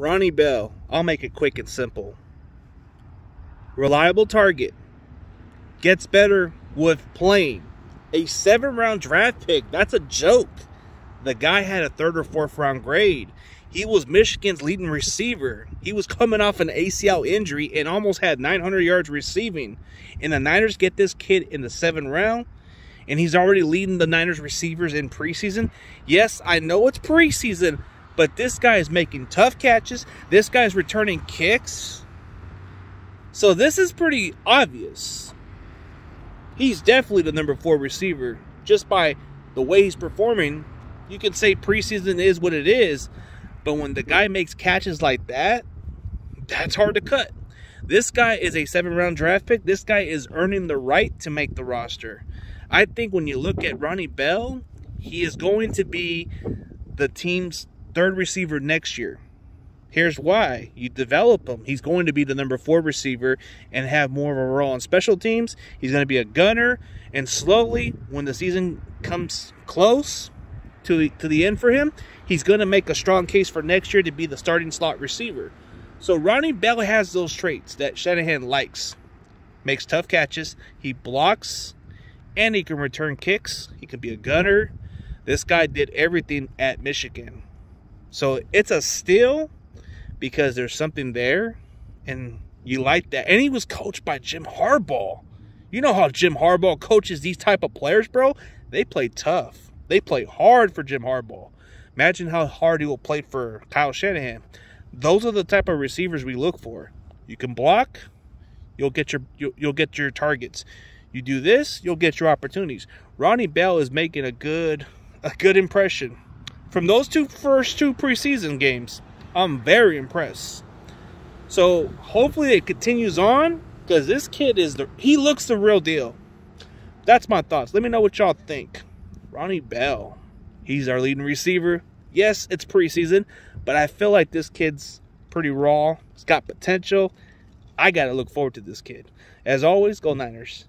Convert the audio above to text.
Ronnie Bell. I'll make it quick and simple. Reliable target. Gets better with playing. A seven round draft pick. That's a joke. The guy had a third or fourth round grade. He was Michigan's leading receiver. He was coming off an ACL injury and almost had 900 yards receiving. And the Niners get this kid in the seventh round, and he's already leading the Niners receivers in preseason. Yes, I know it's preseason, but this guy is making tough catches. This guy's returning kicks. So this is pretty obvious. He's definitely the number four receiver just by the way he's performing. You can say preseason is what it is, but when the guy makes catches like that, that's hard to cut. This guy is a seven round draft pick. This guy is earning the right to make the roster. I think when you look at Ronnie Bell, he is going to be the team's third receiver next year. Here's why. You develop him. He's going to be the number four receiver and have more of a role on special teams. He's going to be a gunner. And slowly, when the season comes close to the, to the end for him, he's going to make a strong case for next year to be the starting slot receiver. So Ronnie Bell has those traits that Shanahan likes. Makes tough catches. He blocks and he can return kicks. He can be a gunner. This guy did everything at Michigan. So it's a steal because there's something there and you like that. And he was coached by Jim Harbaugh. You know how Jim Harbaugh coaches these type of players, bro? They play tough. They play hard for Jim Harbaugh. Imagine how hard he will play for Kyle Shanahan. Those are the type of receivers we look for. You can block, you'll get your you'll, you'll get your targets. You do this, you'll get your opportunities. Ronnie Bell is making a good a good impression from those two first two preseason games. I'm very impressed. So hopefully it continues on because this kid is the he looks the real deal. That's my thoughts. Let me know what y'all think. Ronnie Bell, he's our leading receiver. Yes, it's preseason, but I feel like this kid's pretty raw. He's got potential. I got to look forward to this kid. As always, go Niners.